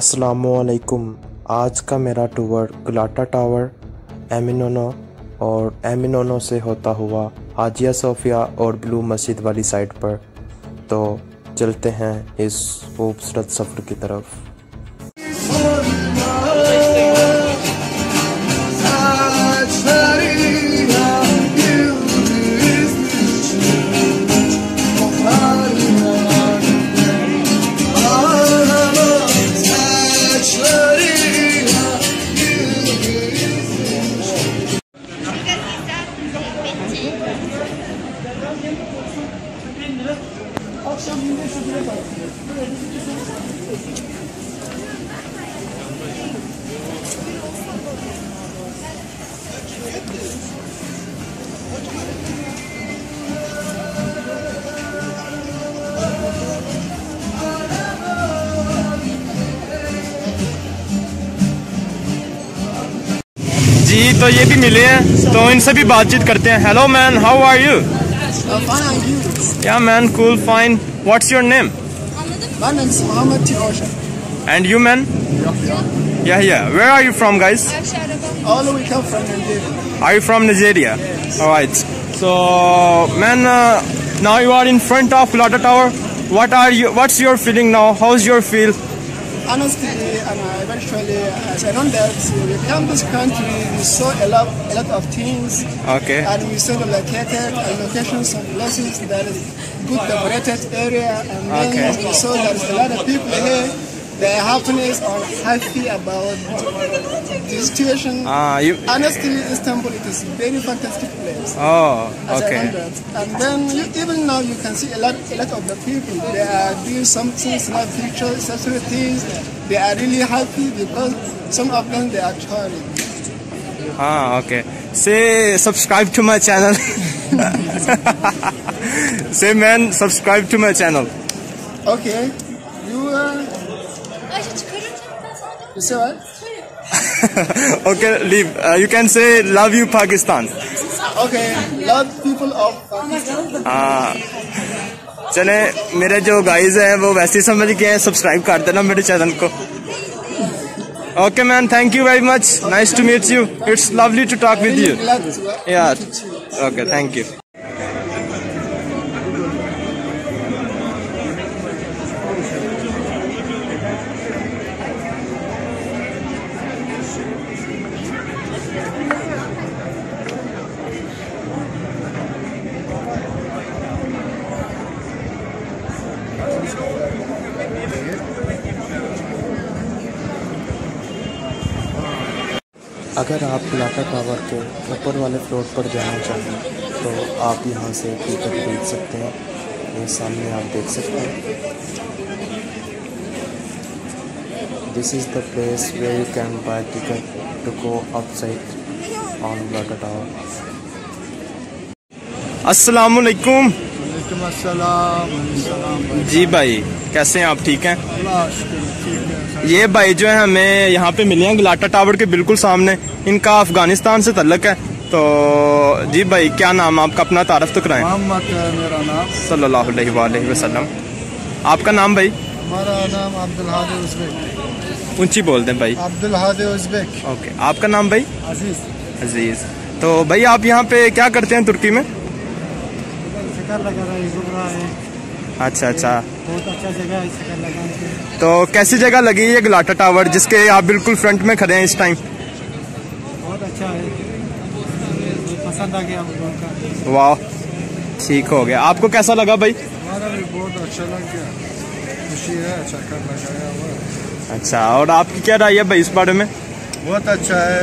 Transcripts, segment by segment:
असलकुम आज का मेरा टूर गलाटा टावर एमिनोनो और एमिनोनो से होता हुआ हाजिया सोफिया और ब्लू मस्जिद वाली साइड पर। तो चलते हैं इस खूबसूरत सफ़र की तरफ़। जी तो ये भी मिले हैं। तो इनसे भी बातचीत करते हैं। Hello man how are you Uh. Yeah, man, cool, fine. What's your name? My name is Mohammed Tirosha. And you, man? Yeah, yeah. Yeah, Where are you from, guys? I'm All we come from Nigeria. Are you from Nigeria? Yes. All right. So, man, uh, now you are in front of Lotta Tower. What are you? What's your feeling now? How's your feel? Honestly, and uh, eventually, as I know that we come this country, we saw a lot, a lot of things, Okay. and we saw the located and locations of places that is good decorated area, and then Okay. we saw there's a lot of people here. They are happiness or happy about the situation. Ah, you. Honestly, Istanbul it is a very fantastic place. Oh, okay. And then you, even now you can see a lot, a lot of the people. They are doing something, snap pictures, etc. things. They are really happy because some of them they are touring. Ah, okay. Say subscribe to my channel. Say man, subscribe to my channel. Okay, So what? Uh, okay, leave. Uh, you can say love you Pakistan. Okay, love people of Pakistan. Ah. चले मेरे जो guys हैं वो वैसे ही समझ गए subscribe कर देना मेरे चैनल को okay man thank you very much nice to meet you it's lovely to talk with you यार ओके थैंक यू अगर आप गुलाटा टावर के ऊपर वाले फ्लोर पर जाना चाहें तो आप यहाँ से टिकट खरीद सकते हैं। ये सामने आप देख सकते हैं। This is the place where you can buy ticket to go upside on Galata tower अस्सलाम जी भाई कैसे हैं आप? ठीक हैं? है ये भाई जो है हमें यहाँ पे मिले हैं गलाटा टावर के बिल्कुल सामने। इनका अफ़गानिस्तान से तल्लक है। तो जी भाई क्या नाम है आपका? अपना तारफ तो कराएँ। मेरा नाम। सल्लल्लाहु अलैहि वसल्लम। आपका नाम भाई? हमारा नाम अब्दुल हादी उज़्बेक ऊँची बोल दें भाई। अब्दुल हादी उज़्बेक। ओके आपका नाम भाई? अज़ीज़। अज़ीज़। तो भाई आप यहाँ पे क्या करते हैं तुर्की में? अच्छा अच्छा। बहुत अच्छा जगह है तो कैसी जगह लगी ये गलाटा टावर जिसके आप बिल्कुल फ्रंट में खड़े हैं इस टाइम बहुत अच्छा है। पसंद आ गया वाह ठीक हो गया। आपको कैसा लगा भाई? बहुत अच्छा लग गया। खुशी है चक्कर लगाया हुआ अच्छा और आपकी क्या राय है भाई इस बारे में? बहुत अच्छा है।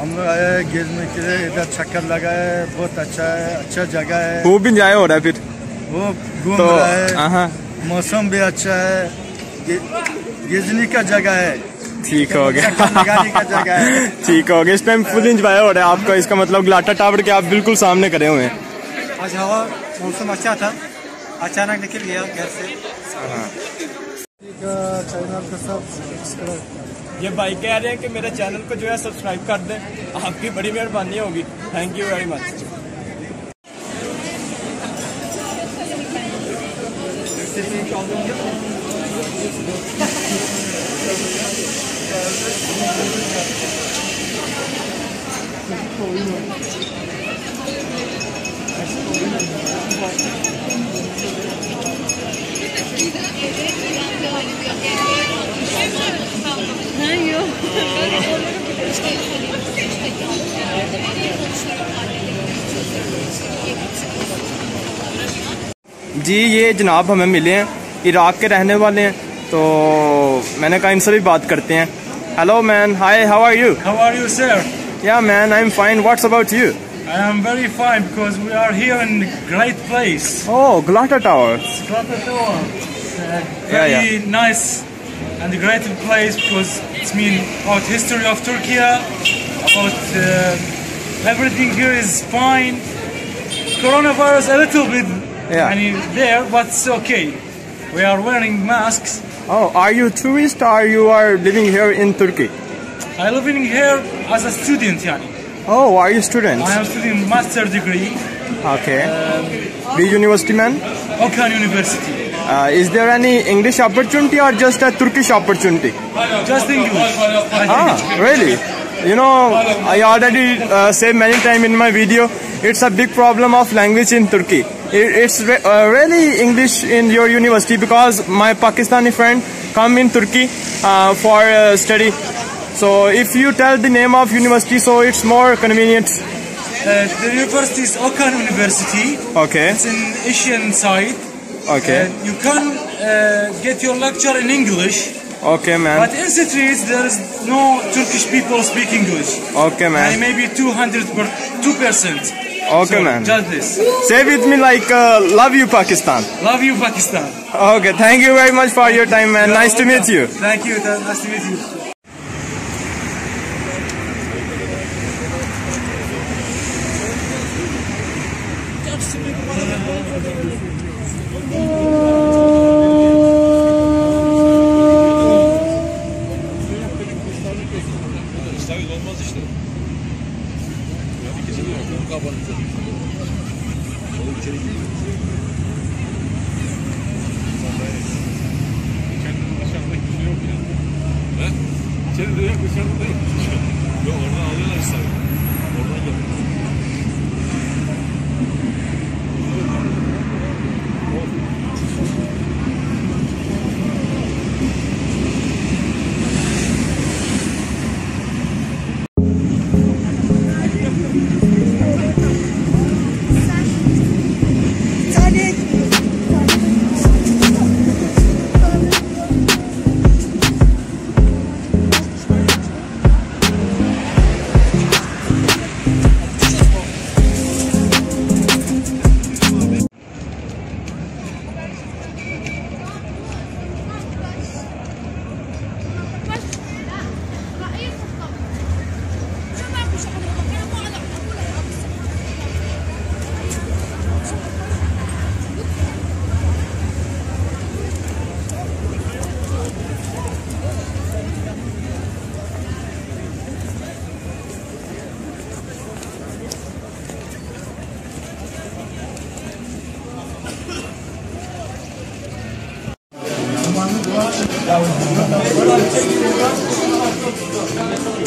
हम लोग आए हैं गिरने के लिए इधर चक्कर लगाए बहुत अच्छा है अच्छा जगह है। वो भी इंजॉय हो रहा है फिर। वो घूम तो रहा है। हाँ मौसम भी अच्छा है। गिजनी का जगह है। ठीक हो गया। है। ठीक हो गया। इस टाइम फुल इंजॉय हो रहा है आपका। इसका मतलब गलाटा टावर के आप बिल्कुल सामने खड़े हुए हैं। आज हवा मौसम अच्छा था। अचानक निकल गया घर से। चैनल का सब ये भाई कह रहे हैं कि मेरे चैनल को जो है सब्सक्राइब कर दें। आपकी बड़ी मेहरबानी होगी। थैंक यू वेरी मच जी ये जनाब हमें मिले हैं। इराक के रहने वाले हैं तो मैंने कहा इनसे भी बात करते हैं hello man hi how are you How are you, sir? Yeah man I am fine what's about you I am very fine because we are here in a great place. Oh Galata tower. Uh, Yeah, very nice and great place because it's mean about history of Turkey, about uh, everything here is fine. Coronavirus a little bit Yeah. yani, there, but it's okay. We are wearing masks. Oh, are you tourist or you are living here in Turkey? I live in here as a student, yani. Oh, are you student? I am studying master degree, Okay. Which university, man? Okan University. Uh, is there any English opportunity or just a Turkish opportunity? Just English. Ah, really? You know, I already uh, said many times in my video, it's a big problem of language in Turkey it's re uh, really English in your university because my Pakistani friend come in Turkey uh, for uh, study. So if you tell the name of university, so it's more convenient. Uh, the university is Okan University. Okay. It's in Asian side. Okay. Uh, you can uh, get your lecture in English. Okay, man. But in the streets, there is no Turkish people speak English. Okay, man. And maybe 200 per 2%. Okay, so, man. Just this. Say with me like uh, love you, Pakistan. Love you, Pakistan. Okay, thank you very much for your time, man. You're nice welcome. to meet you. Thank you. Nice to meet you.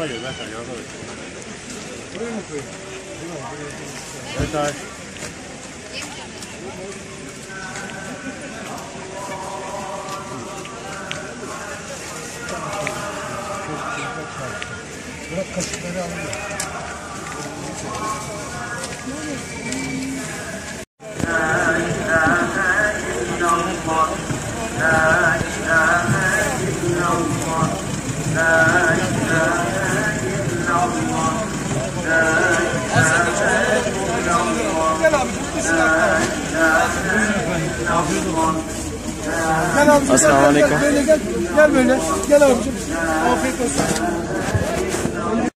まりで出したら喜ぶこれも食え大体 Bırak kaşıkları alayım. La ilahe illallah. La ilahe illallah. La ilahe Gel abicim. Gel, gel, gel, gel böyle gel. Gel abicim. Afiyet olsun.